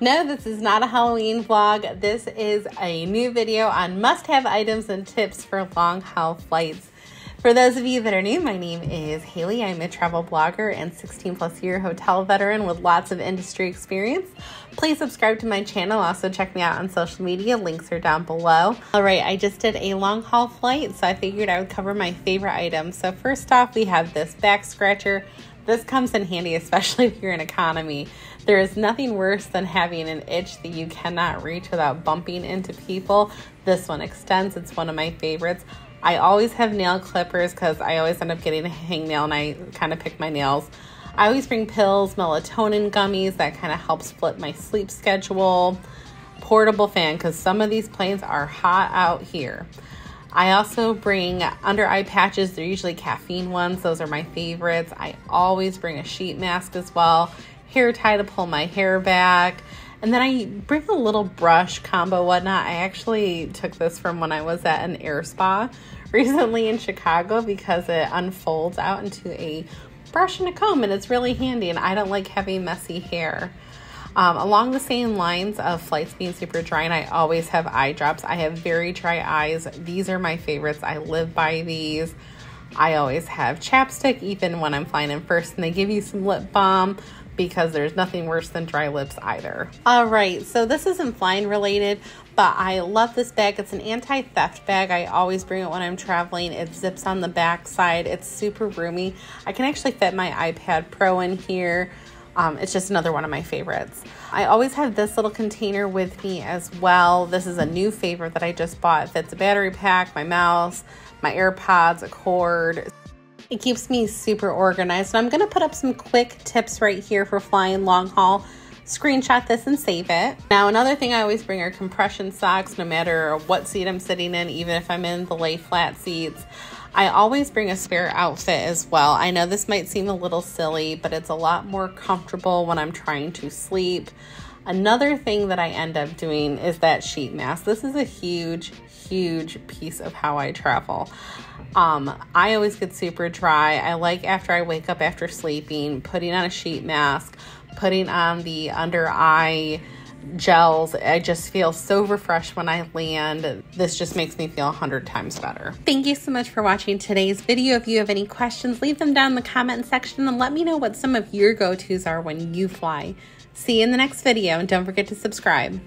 No, this is not a Halloween vlog. This is a new video on must have items and tips for long haul flights. For those of you that are new, my name is Halee. I'm a travel blogger and 16 plus year hotel veteran with lots of industry experience. Please subscribe to my channel. Also, check me out on social media. Links are down below. All right, I just did a long haul flight, so I figured I would cover my favorite items. So, first off, we have this back scratcher. This comes in handy, especially if you're in economy. There is nothing worse than having an itch that you cannot reach without bumping into people. This one extends, it's one of my favorites. I always have nail clippers because I always end up getting a hangnail and I kind of pick my nails. I always bring pills, melatonin gummies that kind of helps flip my sleep schedule. Portable fan because some of these planes are hot out here. I also bring under eye patches. They're usually caffeine ones. Those are my favorites. I always bring a sheet mask as well. Hair tie to pull my hair back. And then I bring a little brush combo, whatnot. I actually took this from when I was at an air spa recently in Chicago because it unfolds out into a brush and a comb and it's really handy and I don't like having messy hair. Um, along the same lines of flights being super dry, and I always have eye drops. I have very dry eyes. These are my favorites. I live by these. I always have chapstick, even when I'm flying in first, and they give you some lip balm because there's nothing worse than dry lips either. All right, so this isn't flying related, but I love this bag. It's an anti-theft bag. I always bring it when I'm traveling. It zips on the back side. It's super roomy. I can actually fit my iPad Pro in here. Um, it's just another one of my favorites. I always have this little container with me as well. This is a new favorite that I just bought. It fits a battery pack, my mouse, my AirPods, a cord. It keeps me super organized. And I'm to put up some quick tips right here for flying long haul. Screenshot this and save it. Now, another thing I always bring are compression socks, no matter what seat I'm sitting in, even if I'm in the lay flat seats. I always bring a spare outfit as well. I know this might seem a little silly, but it's a lot more comfortable when I'm trying to sleep. Another thing that I end up doing is that sheet mask. This is a huge, huge piece of how I travel. Um, I always get super dry. I like after I wake up after sleeping, putting on a sheet mask, putting on the under eye gels. I just feel so refreshed when I land. This just makes me feel a hundred times better. Thank you so much for watching today's video. If you have any questions, leave them down in the comment section and let me know what some of your go-tos are when you fly. See you in the next video and don't forget to subscribe.